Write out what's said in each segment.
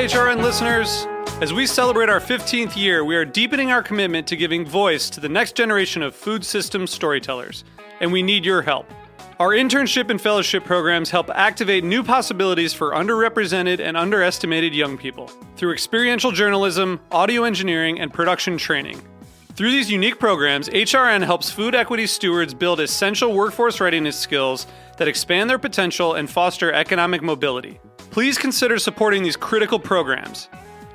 HRN listeners. As we celebrate our 15th year, we are deepening our commitment to giving voice to the next generation of food systems storytellers, and we need your help. Our internship and fellowship programs help activate new possibilities for underrepresented and underestimated young people through experiential journalism, audio engineering, and production training. Through these unique programs, HRN helps food equity stewards build essential workforce readiness skills that expand their potential and foster economic mobility. Please consider supporting these critical programs.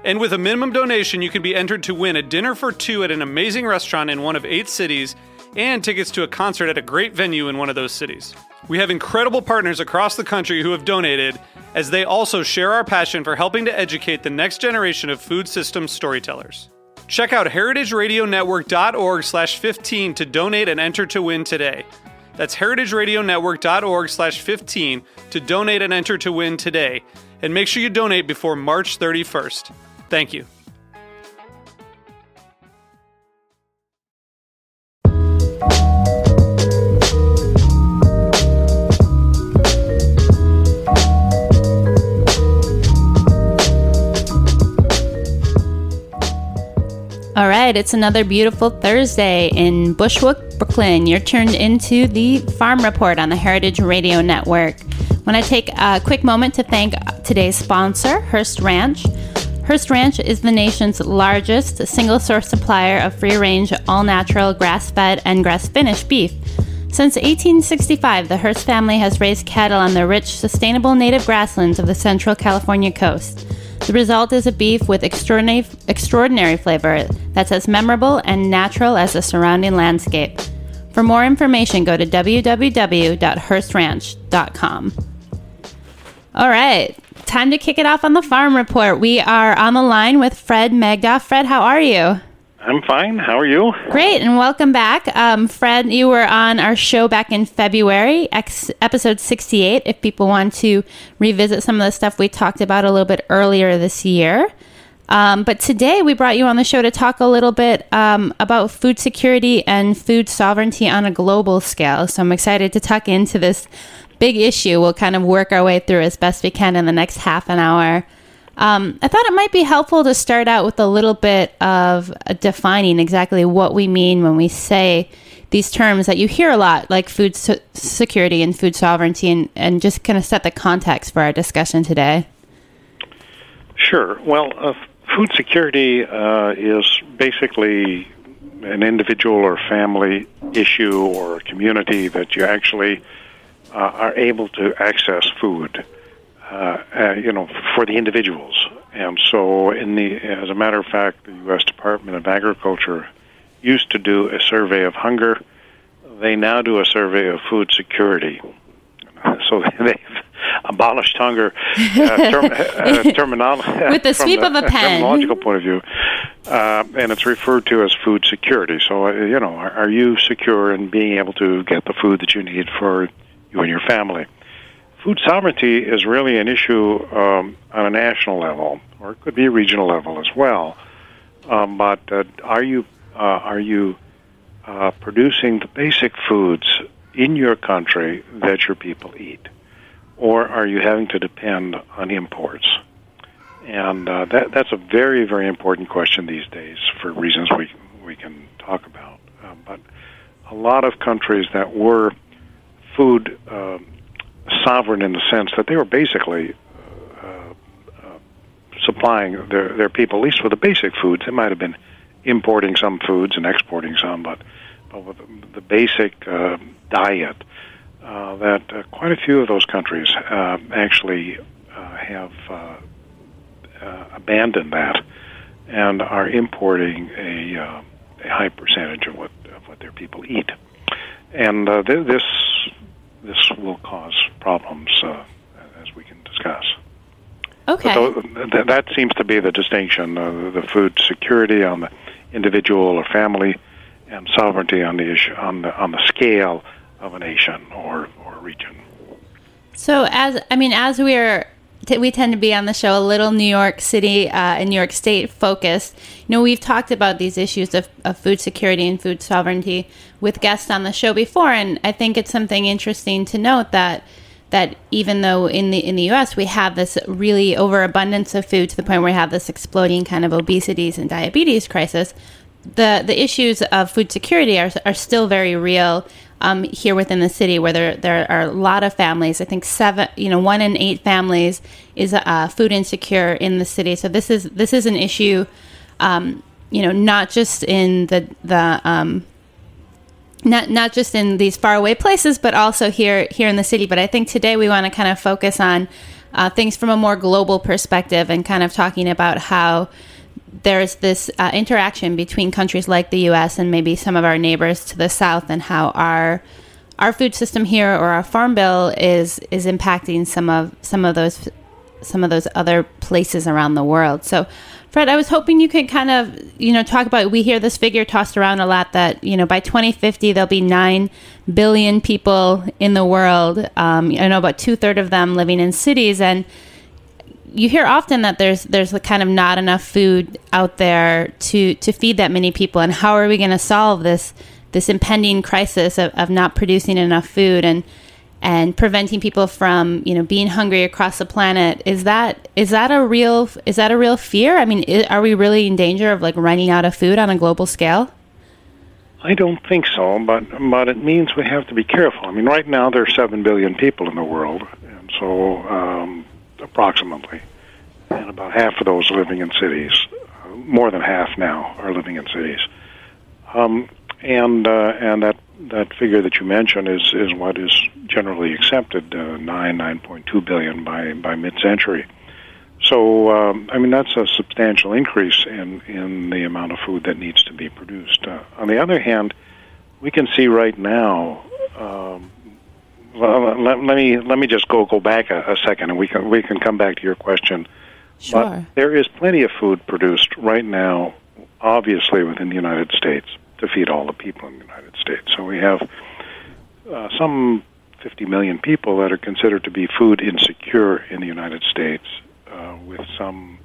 And with a minimum donation, you can be entered to win a dinner for two at an amazing restaurant in one of eight cities and tickets to a concert at a great venue in one of those cities. We have incredible partners across the country who have donated, as they also share our passion for helping to educate the next generation of food systems storytellers. Check out heritageradionetwork.org slash 15 to donate and enter to win today. That's heritageradionetwork.org slash 15 to donate and enter to win today. And make sure you donate before March 31st. Thank you. All right, it's another beautiful Thursday in Bushwick, Brooklyn. You're turned into the Farm Report on the Heritage Radio Network. Want to take a quick moment to thank today's sponsor, Hearst Ranch. Hearst Ranch is the nation's largest single source supplier of free range, all natural, grass fed, and grass finished beef. Since 1865, the Hearst family has raised cattle on the rich, sustainable native grasslands of the central California coast. The result is a beef with extraordinary, extraordinary flavor that's as memorable and natural as the surrounding landscape. For more information, go to www.hearstranch.com. All right, time to kick it off on the farm report. We are on the line with Fred Magdoff. Fred, how are you? I'm fine. How are you? Great, and welcome back. Um, Fred, you were on our show back in February, ex- episode 68, if people want to revisit some of the stuff we talked about a little bit earlier this year. Um, but today we brought you on the show to talk a little bit um, about food security and food sovereignty on a global scale. So I'm excited to tuck into this big issue. We'll kind of work our way through as best we can in the next half an hour. Um, I thought it might be helpful to start out with a little bit of defining exactly what we mean when we say these terms that you hear a lot, like food so- security and food sovereignty, and, and just kind of set the context for our discussion today. Sure. Well, uh, food security uh, is basically an individual or family issue or community that you actually uh, are able to access food uh, uh, you know, for the individuals. And so, in the, as a matter of fact, the U.S. Department of Agriculture used to do a survey of hunger. They now do a survey of food security. So they've abolished hunger uh, term, uh, terminology with the sweep the, of a pen. Terminological point of view, uh, and it's referred to as food security. So uh, you know, are, are you secure in being able to get the food that you need for you and your family? Food sovereignty is really an issue um, on a national level, or it could be a regional level as well. Um, but uh, are you uh, are you uh, producing the basic foods in your country that your people eat, or are you having to depend on imports? And uh, that that's a very very important question these days for reasons we we can talk about. Uh, but a lot of countries that were food um, sovereign in the sense that they were basically uh, uh, supplying their their people, at least with the basic foods. They might have been importing some foods and exporting some, but but with the basic uh, diet, uh, that uh, quite a few of those countries uh, actually uh, have uh, uh, abandoned that and are importing a, uh, a high percentage of what of what their people eat. And uh, th- this this will cause problems uh, as we can discuss. Okay. Th- that seems to be the distinction: uh, the food security on the individual or family, and sovereignty on the issue on the on the scale of a nation or or region. So, as I mean, as we are t- we tend to be on the show a little New York City uh, and New York State focused. You know, we've talked about these issues of, of food security and food sovereignty with guests on the show before, and I think it's something interesting to note that that even though in the in the U.S. we have this really overabundance of food to the point where we have this exploding kind of obesities and diabetes crisis, the the issues of food security are are still very real. Um, here within the city, where there there are a lot of families, I think seven, you know, one in eight families is uh, food insecure in the city. So this is this is an issue, um, you know, not just in the the um, not not just in these faraway places, but also here here in the city. But I think today we want to kind of focus on uh, things from a more global perspective and kind of talking about how there's this uh, interaction between countries like the U.S. and maybe some of our neighbors to the south, and how our our food system here or our farm bill is is impacting some of some of those some of those other places around the world. So Fred, I was hoping you could kind of, you know, talk about. We hear this figure tossed around a lot that you know by 2050 there'll be nine billion people in the world. Um, I know about two third of them living in cities, and you hear often that there's there's kind of not enough food out there to to feed that many people. And how are we going to solve this this impending crisis of, of not producing enough food and and preventing people from you know being hungry across the planet? Is that is that a real is that a real fear? I mean is, are we really in danger of like running out of food on a global scale? I don't think so but but it means we have to be careful. I mean right now there are 7 billion people in the world and so um, approximately and about half of those living in cities more than half now are living in cities um, and uh, and that that figure that you mentioned is is what is generally accepted uh, nine nine point two billion by by mid century. So um, I mean that's a substantial increase in in the amount of food that needs to be produced. Uh, on the other hand, we can see right now. Um, well, let, let, me let me just go go back a, a, second, and we can we can come back to your question. Sure. But there is plenty of food produced right now, obviously within the United States to feed all the people in the United States. So we have uh, some 50 million people that are considered to be food insecure in the United States, uh, with some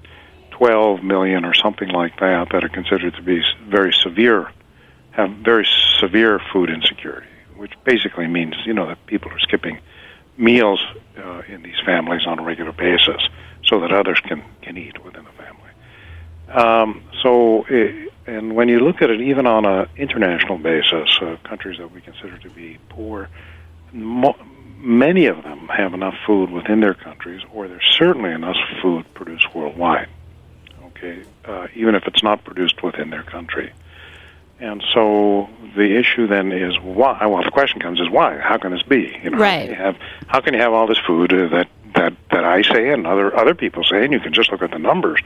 12 million or something like that that are considered to be very severe, have very severe food insecurity, which basically means you know that people are skipping meals uh, in these families on a regular basis so that others can can eat within the family. Um, so. It, and when you look at it, even on an international basis, uh, countries that we consider to be poor, mo- many of them have enough food within their countries, or there's certainly enough food produced worldwide. Okay, uh, even if it's not produced within their country. And so the issue then is why? Well, the question comes is why? How can this be? You know, right. You have, how can you have all this food uh, that that that I say and other other people say, and you can just look at the numbers,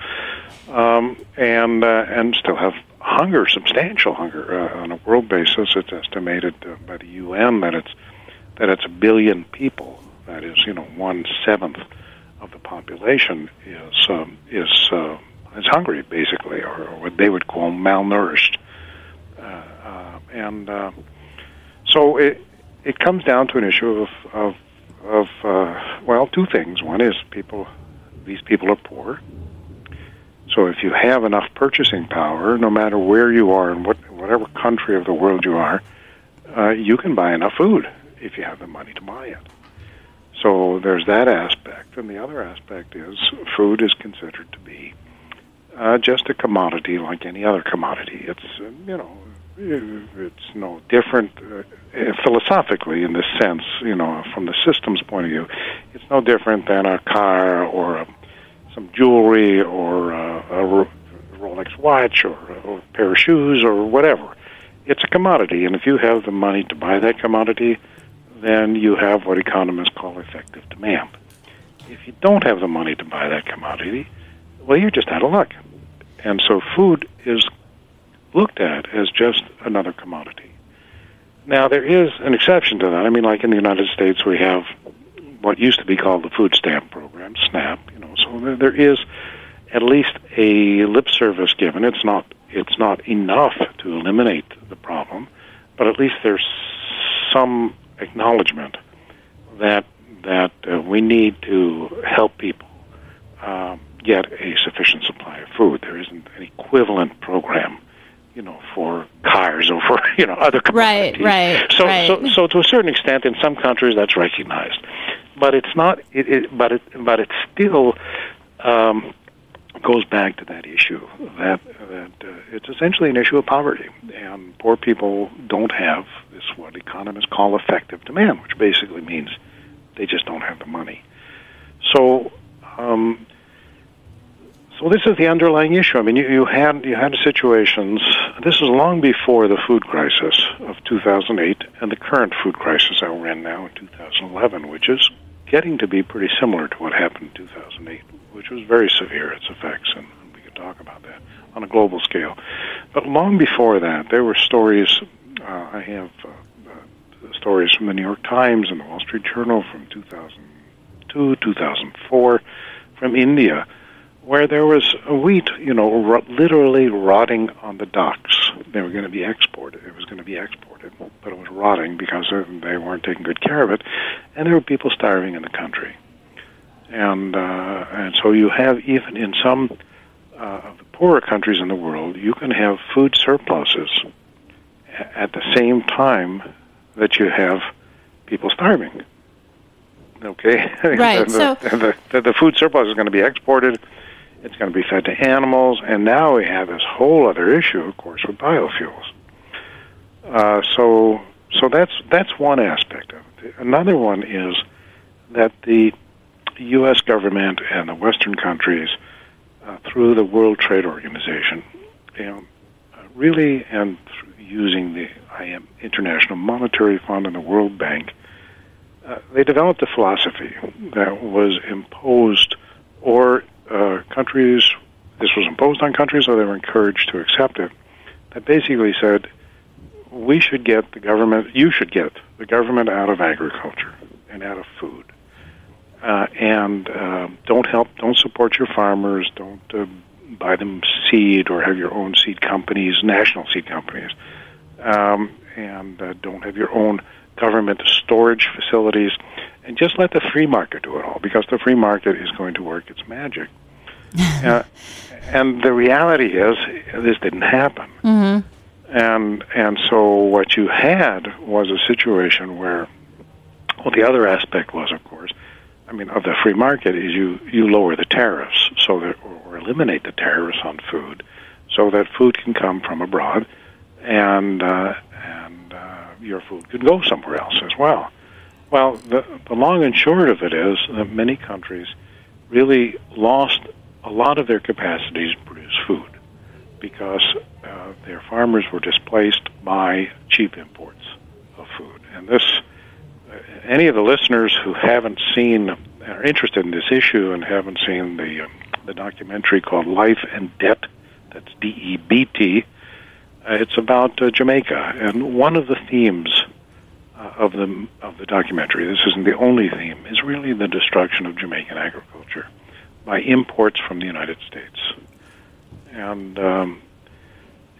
um, and uh, and still have hunger, substantial hunger uh, on a world basis. It's estimated uh, by the UN that it's that it's a billion people. That is, you know, one seventh of the population is um, is uh, is hungry, basically, or, or what they would call malnourished. Uh, and uh, so it it comes down to an issue of of of uh, well, two things. One is people; these people are poor, so if you have enough purchasing power, no matter where you are in what, whatever country of the world you are, uh, you can buy enough food if you have the money to buy it. So there's that aspect, and the other aspect is food is considered to be uh, just a commodity like any other commodity. It's you know it's no different uh, philosophically in this sense. You know, from the system's point of view, it's no different than a car or a some jewelry or uh, a Rolex watch or, or a pair of shoes or whatever. It's a commodity, and if you have the money to buy that commodity, then you have what economists call effective demand. If you don't have the money to buy that commodity, well, you're just out of luck. And so food is looked at as just another commodity. Now, there is an exception to that. I mean, like in the United States, we have what used to be called the food stamp program, SNAP. You know, so there, is at least a lip service given. It's not it's not enough to eliminate the problem, but at least there's some acknowledgement that that uh, we need to help people uh, get a sufficient supply of food. There isn't an equivalent program, you know, for cars or for you know other commodities. Right, right, so, right. so, so to a certain extent, in some countries, that's recognized. but it's not. It, it but it but it still um, goes back to that issue that that uh, it's essentially an issue of poverty, and poor people don't have this what economists call effective demand, which basically means they just don't have the money. So. Um, so this is the underlying issue. I mean, you, you had you had situations. This is long before the food crisis of 2008 and the current food crisis that we're in now in 2011, which is getting to be pretty similar to what happened in 2008, which was very severe its effects, and we could talk about that on a global scale. But long before that, there were stories. Uh, I have uh, uh, stories from the New York Times and the Wall Street Journal from 2002, 2004, from India where there was wheat, you know, ro- literally rotting on the docks. They were going to be exported. It was going to be exported, but it was rotting because they weren't taking good care of it, and there were people starving in the country. And uh, and so you have even in some uh, of the poorer countries in the world, you can have food surpluses at the same time that you have people starving. Okay, right. the, so the, the, the food surplus is going to be exported it's going to be fed to animals, and now we have this whole other issue, of course, with biofuels. Uh, so, so that's that's one aspect of it. Another one is that the U.S. government and the Western countries, uh, through the World Trade Organization, you know, really, and using the IM, International Monetary Fund and the World Bank, uh, they developed a philosophy that was imposed or uh, countries, this was imposed on countries, or they were encouraged to accept it, that basically said, we should get the government, you should get the government out of agriculture and out of food. Uh, and uh, don't help, don't support your farmers, don't uh, buy them seed or have your own seed companies, national seed companies, um, and uh, don't have your own government storage facilities, and just let the free market do it all because the free market is going to work its magic. uh, and the reality is, this didn't happen. Mm-hmm. And and so what you had was a situation where, well, the other aspect was, of course, I mean, of the free market is you you lower the tariffs so that or eliminate the tariffs on food, so that food can come from abroad, and uh, and uh, your food could go somewhere else as well. Well, the the long and short of it is that many countries really lost a lot of their capacities to produce food because uh, their farmers were displaced by cheap imports of food. And this, uh, any of the listeners who haven't seen, are interested in this issue and haven't seen the uh, the documentary called Life and Debt, that's D E B T. Uh, it's about uh, Jamaica, and one of the themes uh, of the of the documentary. This isn't the only theme. Is really the destruction of Jamaican agriculture by imports from the United States. And um,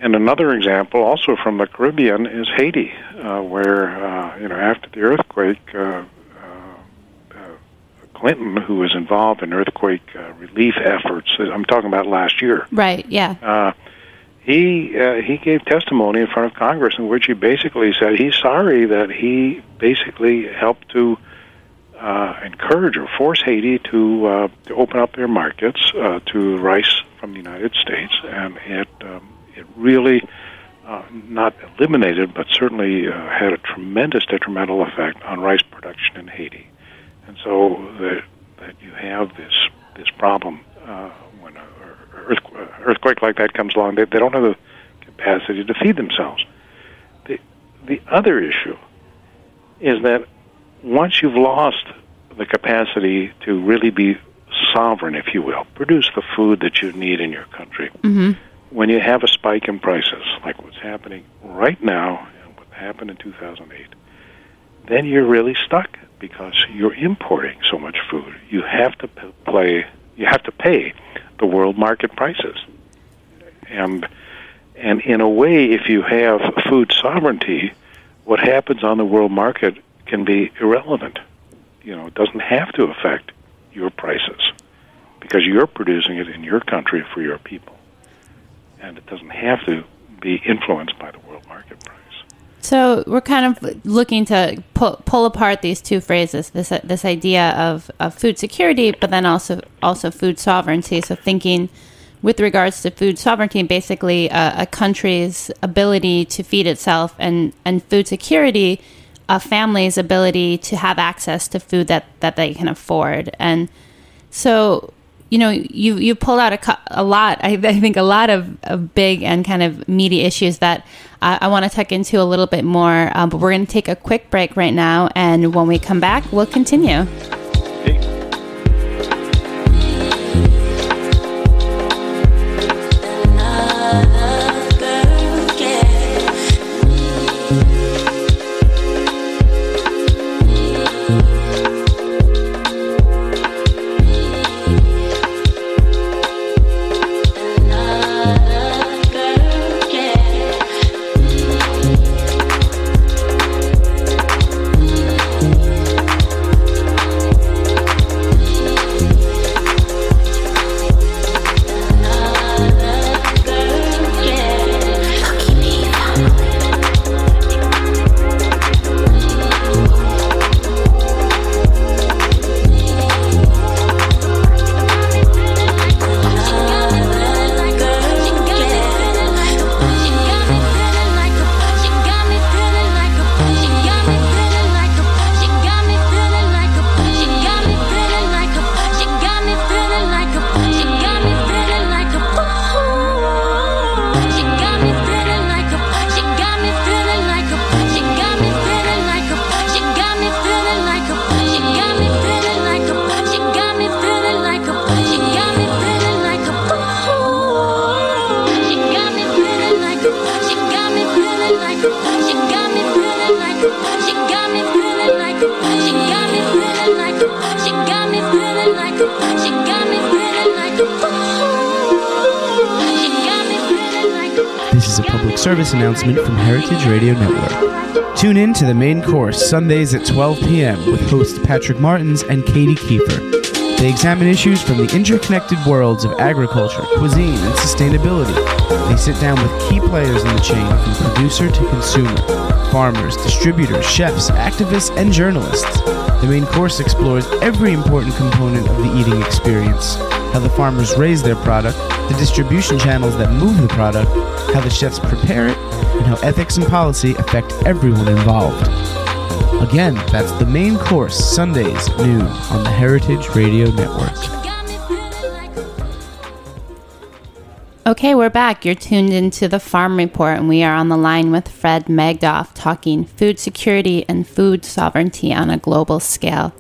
and another example, also from the Caribbean, is Haiti, uh, where uh, you know after the earthquake, uh, uh, uh Clinton, who was involved in earthquake uh, relief efforts, I'm talking about last year. Right. Yeah. He he gave testimony in front of Congress in which he basically said he's sorry that he basically helped to uh, encourage or force Haiti to uh, to open up their markets uh, to rice from the United States, and it um, it really uh, not eliminated, but certainly uh, had a tremendous detrimental effect on rice production in Haiti, and so that that you have this this problem uh, earthquake, earthquake like that comes along, they, they don't have the capacity to feed themselves. The the other issue is that once you've lost the capacity to really be sovereign, if you will, produce the food that you need in your country, mm-hmm. when you have a spike in prices, like what's happening right now and what happened in 2008, then you're really stuck because you're importing so much food. You have to play, you have to pay the world market prices. And and in a way, if you have food sovereignty, what happens on the world market can be irrelevant. You know, it doesn't have to affect your prices because you're producing it in your country for your people. And it doesn't have to be influenced by the world market price. So we're kind of looking to pull, pull apart these two phrases: this this idea of, of food security, but then also also food sovereignty. So thinking with regards to food sovereignty, basically a, a country's ability to feed itself, and and food security, a family's ability to have access to food that that they can afford. And so you know, you you pulled out a, a lot. I, I think a lot of, of, big and kind of meaty issues that I, I want to tuck into a little bit more. Um, but we're going to take a quick break right now, and when we come back, we'll continue. Service announcement from Heritage Radio Network. Tune in to the main course Sundays at 12 p.m. with hosts Patrick Martins and Katie Kiefer. They examine issues from the interconnected worlds of agriculture, cuisine, and sustainability. They sit down with key players in the chain from producer to consumer farmers, distributors, chefs, activists, and journalists. The main course explores every important component of the eating experience how the farmers raise their product, the distribution channels that move the product, how the chefs prepare it, and how ethics and policy affect everyone involved. Again, that's the main course, Sundays, noon, on the Heritage Radio Network. Okay, we're back. You're tuned into the Farm Report, and we are on the line with Fred Magdoff talking food security and food sovereignty on a global scale.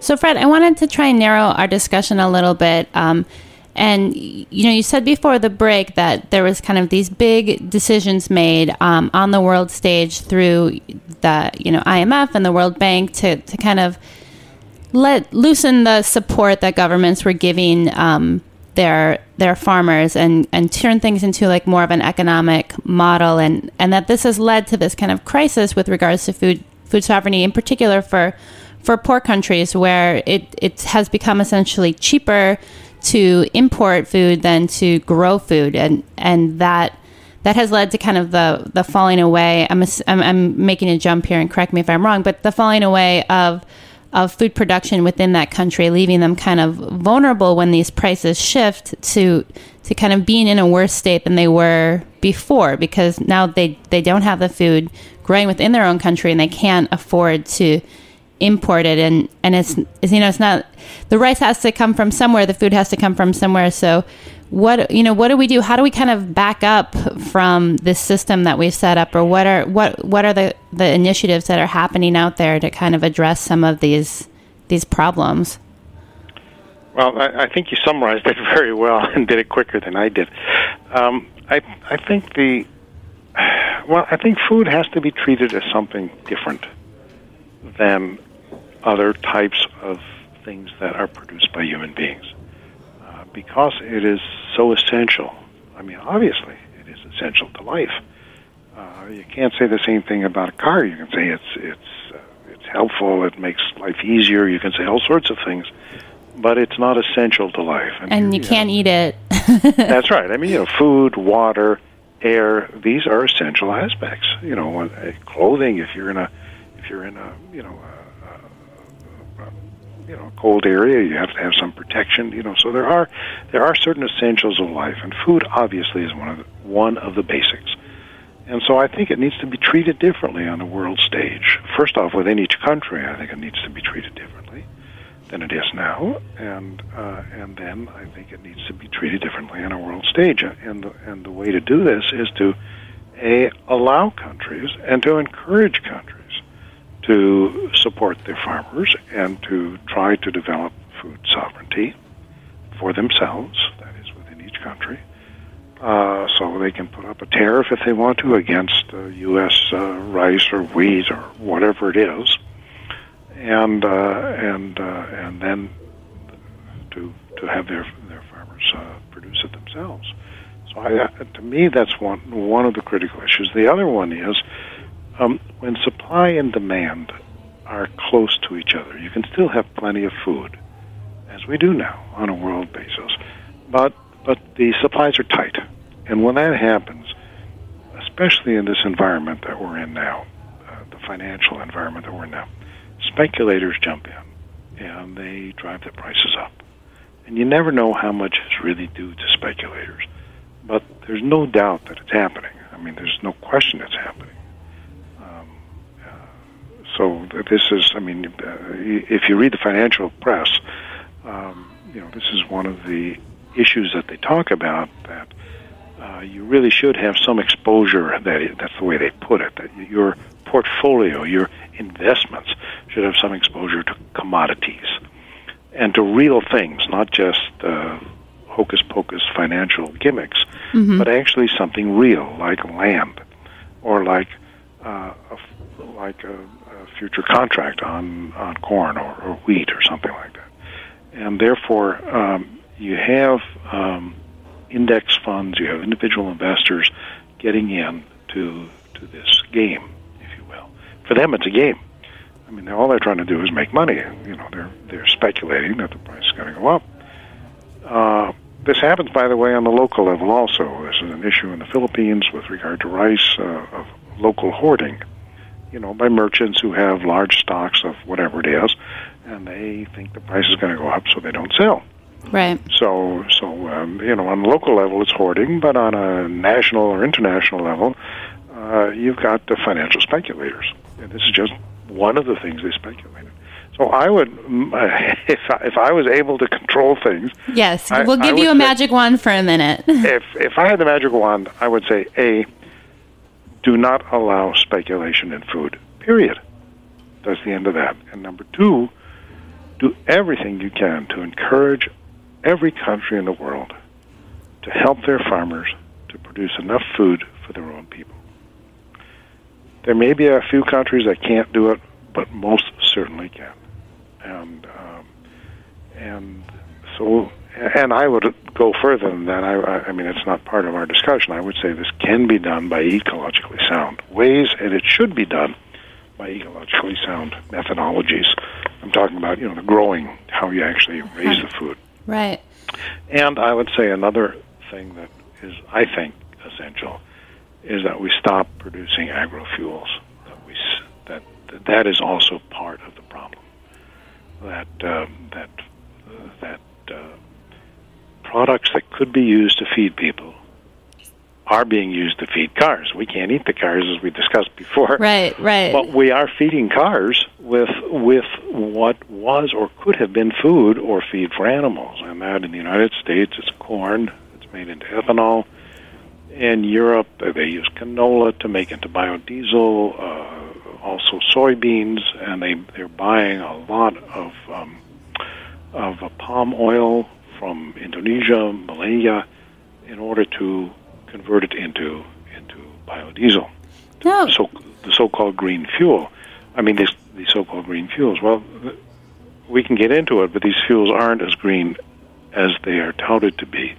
So, Fred, I wanted to try and narrow our discussion a little bit. Um, and you know, you said before the break that there was kind of these big decisions made um, on the world stage through the you know IMF and the World Bank to to kind of let loosen the support that governments were giving um, their their farmers and and turn things into like more of an economic model and and that this has led to this kind of crisis with regards to food food sovereignty in particular for for poor countries where it, it has become essentially cheaper to import food than to grow food. And and that that has led to kind of the the falling away. I'm, I'm, I'm making a jump here and correct me if I'm wrong but the falling away of of food production within that country leaving them kind of vulnerable when these prices shift to to kind of being in a worse state than they were before because now they they don't have the food growing within their own country and they can't afford to imported and and it's, you know it's not the rice has to come from somewhere the food has to come from somewhere. So what you know what do we do? How do we kind of back up from this system that we've set up or what are what what are the the initiatives that are happening out there to kind of address some of these these problems? Well i, I think you summarized it very well and did it quicker than i did. Um, i i think the well i think food has to be treated as something different than other types of things that are produced by human beings. Uh, because it is so essential. I mean, obviously, it is essential to life. Uh, you can't say the same thing about a car. You can say it's it's uh, it's helpful. It makes life easier. You can say all sorts of things, but it's not essential to life. I mean, and you, you can't know, eat it. that's right. I mean, you know, food, water, air. These are essential aspects. You know, uh, clothing. If you're in a, if you're in a, you know, you know, cold area, you have to have some protection. You know, so there are there are certain essentials of life, and food obviously is one of the, one of the basics. And so I think it needs to be treated differently on the world stage. First off, within each country, I think it needs to be treated differently than it is now, and uh, and then I think it needs to be treated differently on a world stage. And the, and the way to do this is to a allow countries and to encourage countries to support their farmers and to try to develop food sovereignty for themselves. That is within each country uh, so they can put up a tariff if they want to against uh, U.S. Uh, rice or wheat or whatever it is, and uh, and uh, and then to to have their their farmers uh, produce it themselves. So I, to me, that's one one of the critical issues. The other one is um, when supply and demand are close to each other. You can still have plenty of food, as we do now on a world basis, but but the supplies are tight. And when that happens, especially in this environment that we're in now, uh, the financial environment that we're in now, speculators jump in and they drive the prices up. And you never know how much is really due to speculators. But there's no doubt that it's happening. I mean, there's no question it's happening. So this is, I mean, uh, if you read the financial press, um, you know, this is one of the issues that they talk about that uh, you really should have some exposure. That that's the way they put it. That your portfolio, your investments, should have some exposure to commodities and to real things, not just uh, hocus pocus financial gimmicks, mm-hmm. but actually something real, like land, or like uh, a, like a future contract on on corn or, or wheat or something like that. And therefore, um, you have um, index funds, you have individual investors getting in to to this game, if you will. For them, it's a game. I mean, all they're trying to do is make money. You know, they're they're speculating that the price is going to go up. Uh, this happens, by the way, on the local level also. This is an issue in the Philippines with regard to rice uh, of local hoarding. You know, by merchants who have large stocks of whatever it is, and they think the price is going to go up, so they don't sell. Right. So, so um, you know, on the local level, it's hoarding, but on a national or international level, uh, you've got the financial speculators. And this is just one of the things they speculate. So I would, if I, if I was able to control things. Yes, we'll give you a magic wand for a minute. if if I had the magic wand, I would say a. Do not allow speculation in food. Period. That's the end of that. And number two, do everything you can to encourage every country in the world to help their farmers to produce enough food for their own people. There may be a few countries that can't do it, but most certainly can. And um, and so and I would go further than that. I, I mean, it's not part of our discussion. I would say this can be done by ecologically sound ways, and it should be done by ecologically sound methodologies. I'm talking about, you know, the growing, how you actually raise the food. Right. And I would say another thing that is, I think, essential is that we stop producing agrofuels. That we that that is also part of the problem. That uh, that uh, that uh, products that could be used to feed people are being used to feed cars. We can't eat the cars as we discussed before. Right, right. But we are feeding cars with with what was or could have been food or feed for animals. And that in the United States it's corn, it's made into ethanol. In Europe they use canola to make into biodiesel, uh, also soybeans, and they they're buying a lot of um, of uh, palm oil from Indonesia, Malaysia, in order to convert it into into biodiesel. No. So the so-called green fuel. I mean, these these so-called green fuels. Well, we can get into it, but these fuels aren't as green as they are touted to be.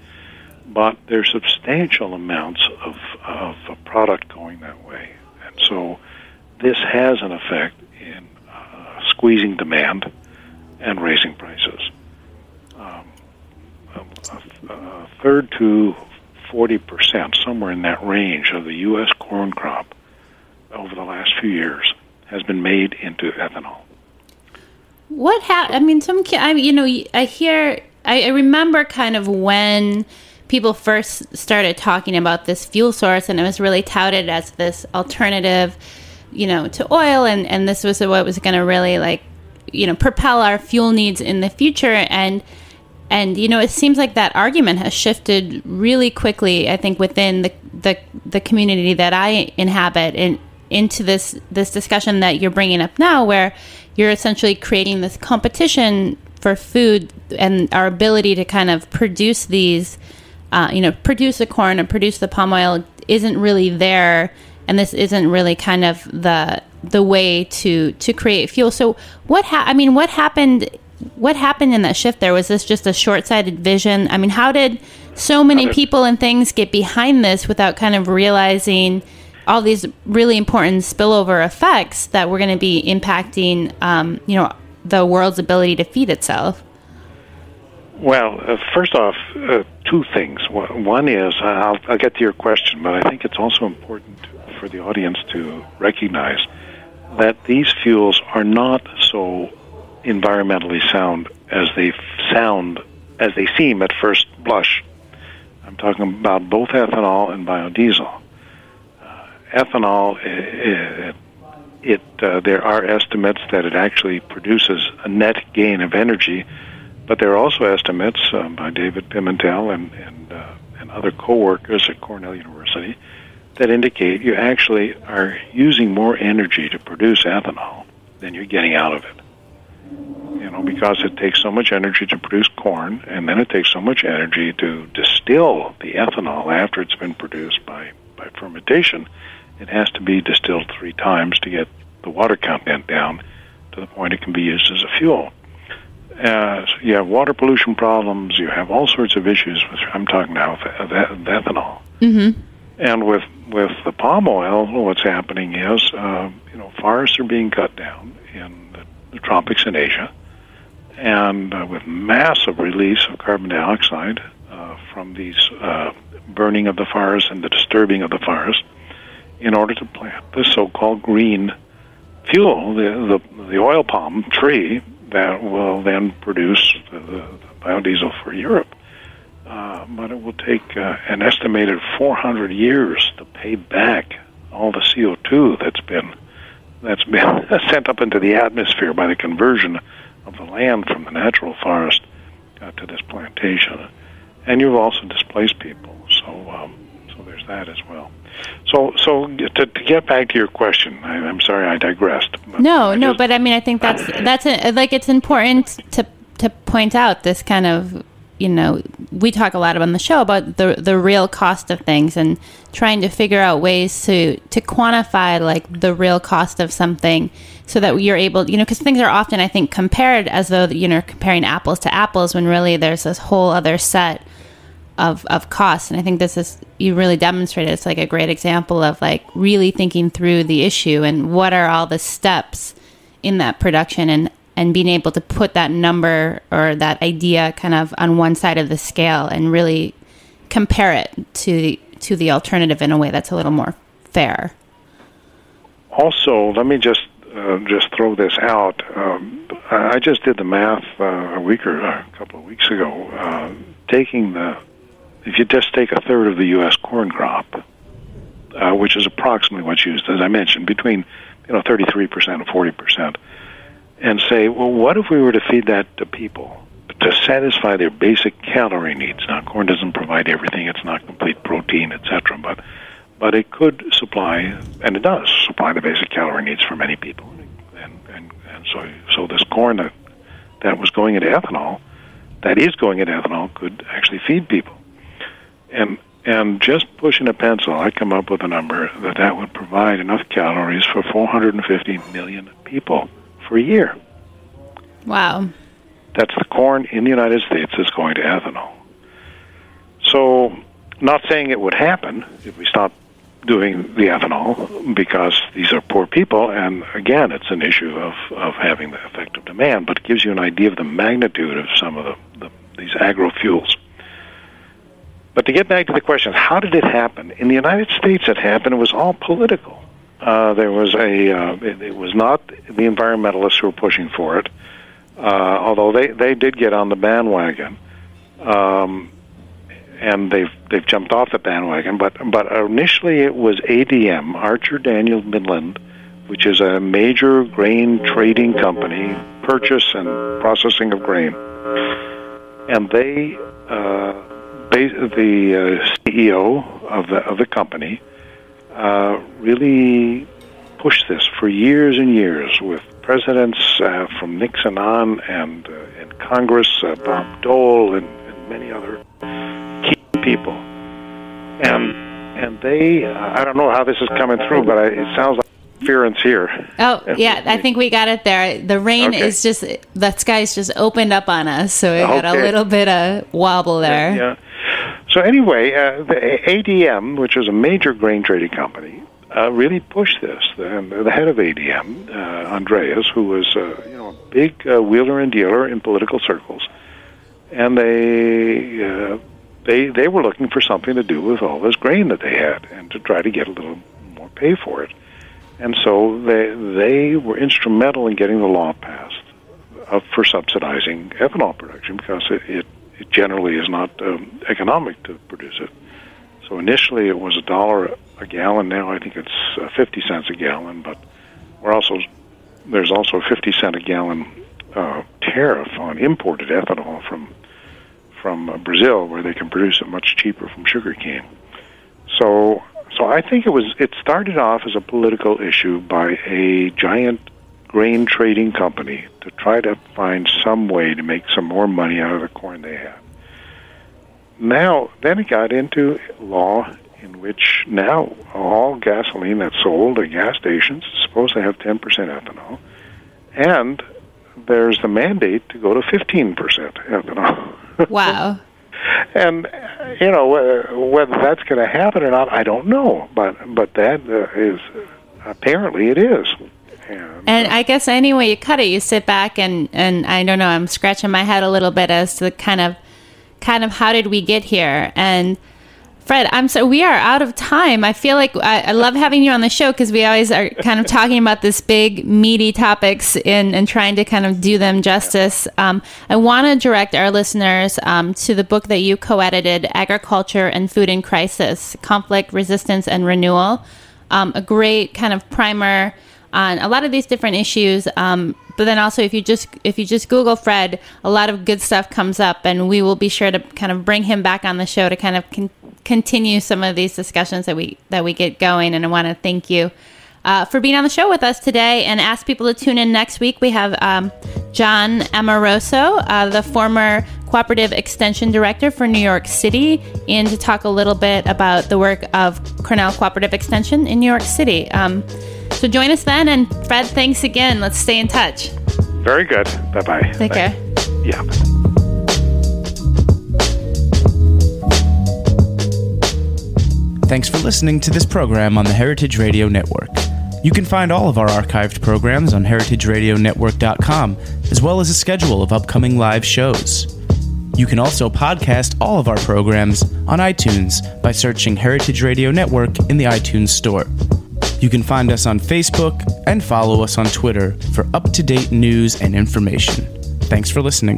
But there's substantial amounts of of a product going that way, and so this has an effect in uh, squeezing demand and raising prices. Um, a, third to 40%, somewhere in that range, of the U.S. corn crop over the last few years has been made into ethanol. What happened? I mean, some, I, you know, I hear, I, I remember kind of when people first started talking about this fuel source and it was really touted as this alternative you know to oil and and this was what was going to really like you know propel our fuel needs in the future and and you know it seems like that argument has shifted really quickly i think within the the, the community that i inhabit and into this this discussion that you're bringing up now where you're essentially creating this competition for food and our ability to kind of produce these uh, you know, produce the corn and produce the palm oil isn't really there, and this isn't really kind of the the way to to create fuel. So what ha- I mean, what happened? What happened in that shift? There was this just a short sighted vision. I mean, how did so many people and things get behind this without kind of realizing? all these really important spillover effects that we're going to be impacting, um, you know, the world's ability to feed itself. Well, uh, first off, uh, two things. One is, I'll, I'll, get to your question, but I think it's also important for the audience to recognize that these fuels are not so environmentally sound as they sound, as they seem at first blush. I'm talking about both ethanol and biodiesel. Uh, ethanol, it, it uh, there are estimates that it actually produces a net gain of energy but there are also estimates um, by David Pimentel and and, uh, and other co-workers at Cornell University that indicate you actually are using more energy to produce ethanol than you're getting out of it. You know, because it takes so much energy to produce corn, and then it takes so much energy to distill the ethanol after it's been produced by, by fermentation. It has to be distilled three times to get the water content down to the point it can be used as a fuel. Uh, so you have water pollution problems. You have all sorts of issues. With, I'm talking now of, ethanol. Mm-hmm. And with with the palm oil, what's happening is, uh, you know, forests are being cut down in the, tropics in Asia, and uh, with massive release of carbon dioxide uh, from these uh, burning of the forest and the disturbing of the forest, in order to plant the so-called green fuel, the the, the oil palm tree that will then produce the, the, the biodiesel for Europe. Uh, but it will take uh, an estimated 400 years to pay back all the CO2 that's been that's been sent up into the atmosphere by the conversion of the land from the natural forest uh, to this plantation. And you've also displaced people, so um, so there's that as well. So, so to, to get back to your question, I, am sorry I digressed. No, I no, just, but I mean, I think that's that's a, like it's important to to point out this kind of you know we talk a lot about on the show about the the real cost of things and trying to figure out ways to to quantify like the real cost of something so that you're able you know because things are often i think compared as though you know comparing apples to apples when really there's this whole other set of of costs. And i think this is you really demonstrated it's like a great example of like really thinking through the issue and what are all the steps in that production and and being able to put that number or that idea kind of on one side of the scale and really compare it to the to the alternative in a way that's a little more fair also let me just uh, just throw this out. Um, I just did the math uh, a week or a couple of weeks ago, uh, taking the if you just take a third of the U.S. corn crop, uh, which is approximately what's used, as I mentioned, between you know 33% and 40%, and say, well, what if we were to feed that to people to satisfy their basic calorie needs? Now, corn doesn't provide everything; it's not complete protein, etc. But but it could supply, and it does supply the basic calorie needs for many people. And and and so so this corn that that was going into ethanol, that is going into ethanol, could actually feed people and and just pushing a pencil, I come up with a number that that would provide enough calories for 450 million people for a year. Wow. That's the corn in the United States that's going to ethanol. So, not saying it would happen if we stopped doing the ethanol because these are poor people, and again, it's an issue of, of having the effective demand, but it gives you an idea of the magnitude of some of the, the these agro fuels. but to get back to the question, how did it happen? In the United States, it happened. It was all political. Uh, there was a. Uh, it, it was not the environmentalists who were pushing for it, uh, although they they did get on the bandwagon. Um, and they've they've jumped off the bandwagon. But but initially it was ADM, Archer Daniel Midland, which is a major grain trading company, purchase and processing of grain, and they. Uh, the uh, CEO of the of the company uh, really pushed this for years and years with presidents uh, from Nixon on and uh, in Congress, uh, Bob Dole and, and many other key people, and and they I don't know how this is coming through, but I, it sounds like interference here. Oh yeah, I think we got it there. The rain okay. is just the sky's just opened up on us, so we got okay. a little bit of wobble there. Yeah. So anyway, uh, the ADM, which is a major grain trading company, uh, really pushed this. The, the head of ADM, uh, Andreas, who was uh, you know a big uh, wheeler and dealer in political circles, and they uh, they they were looking for something to do with all this grain that they had, and to try to get a little more pay for it. And so they they were instrumental in getting the law passed uh, for subsidizing ethanol production because it, it, it generally is not um, economic to produce it. So initially it was a dollar a gallon. Now I think it's uh, fifty cents a gallon. But we're also there's also a fifty cent a gallon uh, tariff on imported ethanol from from uh, Brazil, where they can produce it much cheaper from sugarcane. So so I think it was it started off as a political issue by a giant grain trading company to try to find some way to make some more money out of the corn they had. Now, then it got into law in which now all gasoline that's sold at gas stations is supposed to have 10% ethanol, and there's the mandate to go to 15% ethanol. Wow. and you know whether that's going to happen or not, I don't know. But but that uh, apparently it is. And, and I guess any way you cut it, you sit back and and I don't know. I'm scratching my head a little bit as to kind of kind of how did we get here and Fred, I'm so we are out of time. I feel like I, I love having you on the show because we always are kind of talking about this big meaty topics in, and trying to kind of do them justice. Um, I want to direct our listeners um, to the book that you co-edited, "Agriculture and Food in Crisis: Conflict, Resistance, and Renewal." Um, a great kind of primer on a lot of these different issues. Um, but then also, if you just if you just Google Fred, a lot of good stuff comes up, and we will be sure to kind of bring him back on the show to kind of con- continue some of these discussions that we that we get going. And I want to thank you uh, for being on the show with us today, and ask people to tune in next week. We have um, John Amoroso, uh, the former cooperative extension director for New York City, in to talk a little bit about the work of Cornell Cooperative Extension in New York City. Um, so join us then, and Fred, thanks again. Let's stay in touch. Very good. Bye bye. Take care. Yeah. Thanks for listening to this program on the Heritage Radio Network. You can find all of our archived programs on heritageradionetwork.com, as well as a schedule of upcoming live shows. You can also podcast all of our programs on iTunes by searching Heritage Radio Network in the iTunes Store. You can find us on Facebook and follow us on Twitter for up to date news and information. Thanks for listening.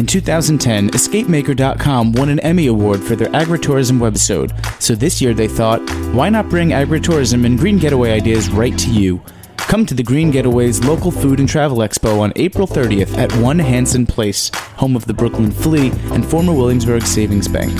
In 2010, EscapeMaker.com won an Emmy Award for their agritourism webisode, so this year they thought, why not bring agritourism and green getaway ideas right to you? Come to the Green Getaways Local Food and Travel Expo on April 30th at 1 Hanson Place, home of the Brooklyn Flea and former Williamsburg Savings Bank.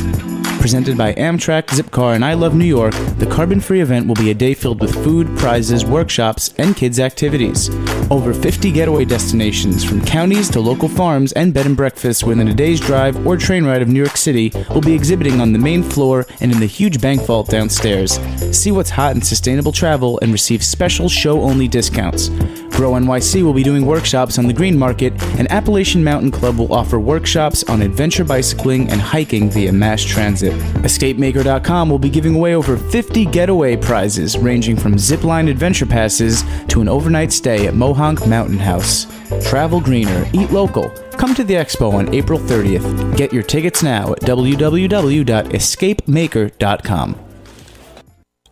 Presented by Amtrak, Zipcar, and I Love New York, the carbon free event will be a day filled with food, prizes, workshops, and kids' activities. Over 50 getaway destinations, from counties to local farms and bed and breakfasts within a day's drive or train ride of New York City, will be exhibiting on the main floor and in the huge bank vault downstairs. See what's hot in sustainable travel and receive special show only discounts. Grow NYC will be doing workshops on the Green Market, and Appalachian Mountain Club will offer workshops on adventure bicycling and hiking via mass transit. EscapeMaker.com will be giving away over 50 getaway prizes, ranging from zipline adventure passes to an overnight stay at Mohonk Mountain House. Travel greener, eat local. Come to the expo on April 30th. Get your tickets now at www.escapemaker.com.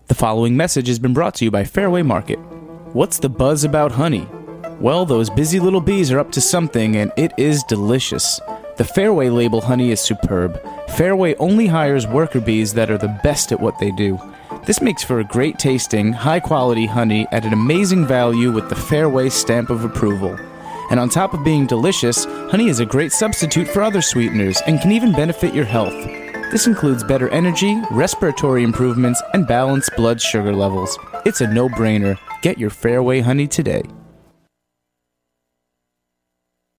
The following message has been brought to you by Fairway Market. What's the buzz about honey? Well, those busy little bees are up to something, and it is delicious. The Fairway label honey is superb. Fairway only hires worker bees that are the best at what they do. This makes for a great tasting, high quality honey at an amazing value with the Fairway stamp of approval. And on top of being delicious, honey is a great substitute for other sweeteners and can even benefit your health. This includes better energy, respiratory improvements, and balanced blood sugar levels. It's a no brainer. Get your Fairway honey today.